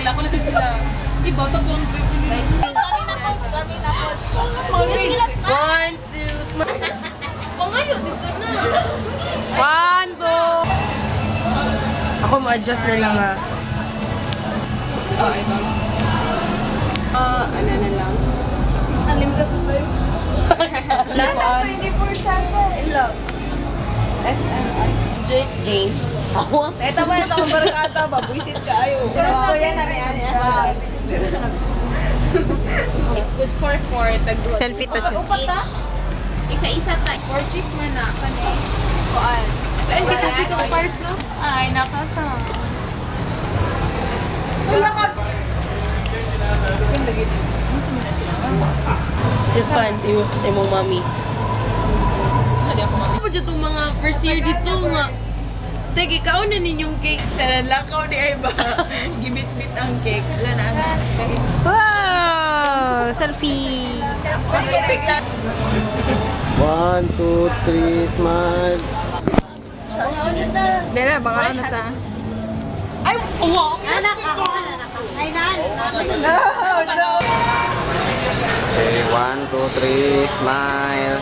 smile. Ako lang sila. Iba, ito po ang trip Kami na po, kami na po. One, two, smile. Pangayo, dito na. One, two. Ako ma-adjust na lang ah. Oh, ito. Ah, ano na lang. Unlimited supply. Lahat on. 24-7. Love. James. Ito mo sa akong barkada, babuisit ka ayo. Gusto yan for four. Tag Selfie touches. Isa-isa tayo. Four cheese man na. Kani. Kuan. Lain kita dito ko pars no? Ay, nakaka. Wala ka. It's fun. Iwo ko sa imong mami. Hindi ako mami. Ano dyan itong mga first year dito nga? Tegi, ikaw na ninyong cake. Lakaw di ay ba? Gibit-bit ang cake. Wala na. Selfie! One, two, three, smile. Dere, baka ano ta? Ay, wow! Anak ako. Ay, nan. Okay, one, two, three, smile.